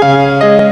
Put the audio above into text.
Música